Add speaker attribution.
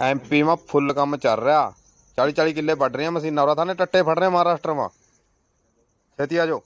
Speaker 1: MP ਮਾ ਫੁੱਲ ਕੰਮ ਚੱਲ ਰਿਹਾ। 40 40 ਕਿੱਲੇ ਵੱਢ ਰਹੀਆਂ ਮਸ਼ੀਨਾਂ ਔਰਾ ਥਾਨੇ ਟੱਟੇ ਫੜ ਰਹੇ ਮਹਾਰਾਸ਼ਟਰ ਮਾ ਛੇਤੀ ਆ ਜਾਓ।